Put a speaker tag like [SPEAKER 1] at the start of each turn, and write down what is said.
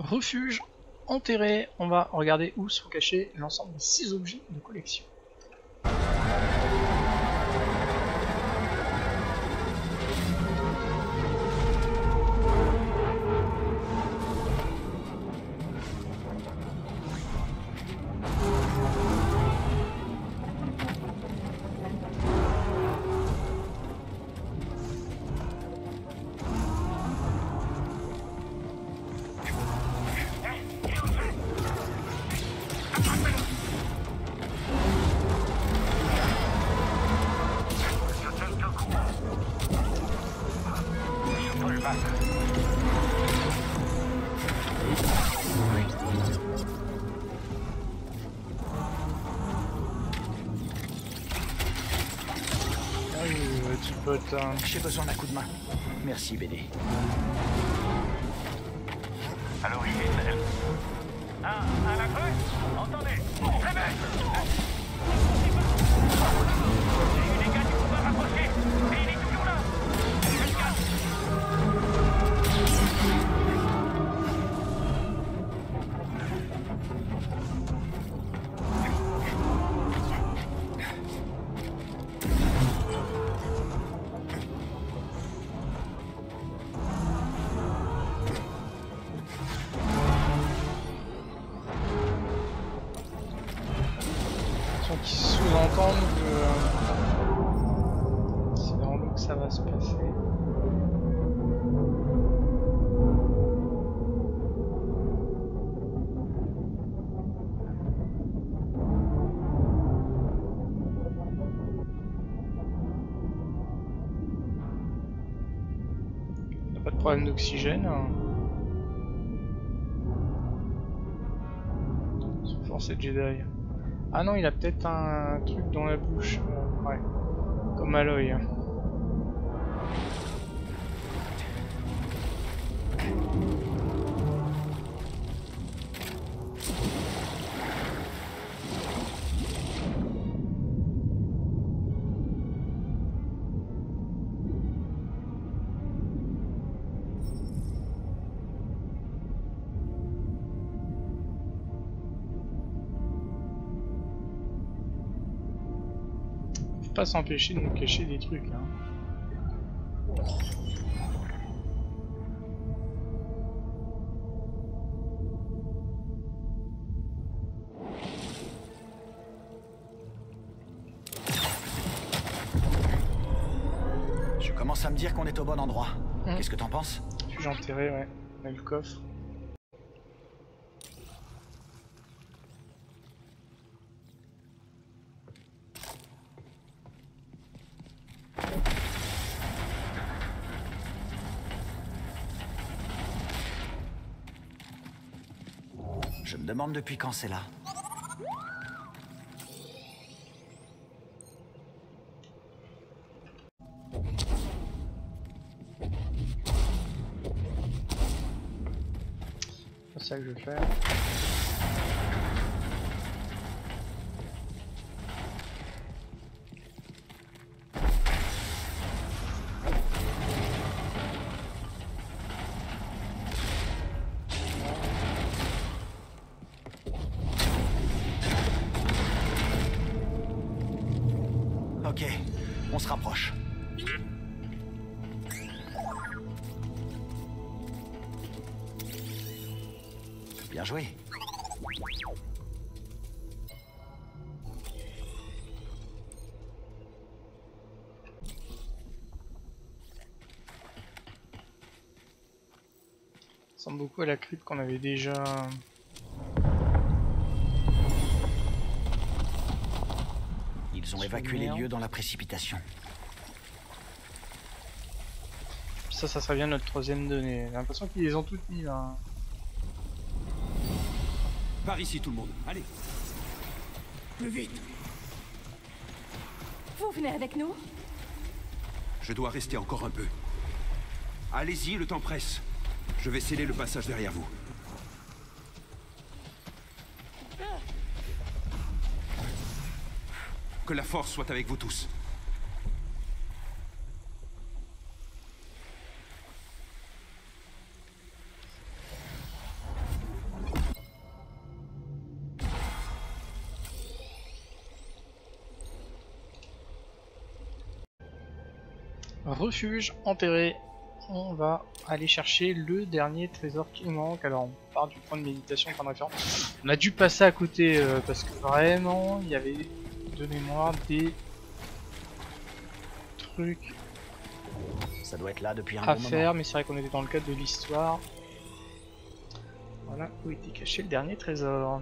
[SPEAKER 1] refuge enterré. On va regarder où sont cachés l'ensemble des 6 objets de collection.
[SPEAKER 2] J'ai besoin d'un coup de main. Merci, BD.
[SPEAKER 3] À l'origine, Ah, à la crue Entendez
[SPEAKER 1] qui sous-entendent que euh, c'est dans l'eau que ça va se passer. Pas de problème d'oxygène. hein. Sont forcés Jedi. Ah non, il a peut-être un truc dans la bouche. euh, ouais. Comme Aloy. Faut pas s'empêcher de nous cacher des trucs. Hein.
[SPEAKER 2] Je commence à me dire qu'on est au bon endroit.
[SPEAKER 1] Hmm.
[SPEAKER 2] Qu'est-ce que t'en penses?
[SPEAKER 1] J'ai enterré, ouais. On a le coffre.
[SPEAKER 2] Demande depuis quand c'est là.
[SPEAKER 1] C'est ça que je vais faire.
[SPEAKER 2] Ok, on se rapproche. Bien joué.
[SPEAKER 1] Ça ressemble beaucoup à la crypte qu'on avait déjà.
[SPEAKER 2] Ils ont évacué les lieux dans la précipitation.
[SPEAKER 1] Ça, ça serait bien notre troisième donnée. J'ai l'impression qu'ils les ont toutes mis là.
[SPEAKER 4] Par ici, tout le monde. Allez. Plus vite.
[SPEAKER 5] Vous venez avec nous?
[SPEAKER 4] Je dois rester encore un peu. Allez-y, le temps presse. Je vais sceller le passage derrière vous. que la force soit avec vous tous.
[SPEAKER 1] Refuge enterré. On va aller chercher le dernier trésor qui manque. Alors on part du point de méditation, point. On a dû passer à côté euh, parce que vraiment il y avait de mémoire des trucs
[SPEAKER 2] Ça doit être là depuis un
[SPEAKER 1] à
[SPEAKER 2] bon
[SPEAKER 1] faire, mais c'est vrai qu'on était dans le cadre de l'histoire. Voilà où était caché le dernier trésor?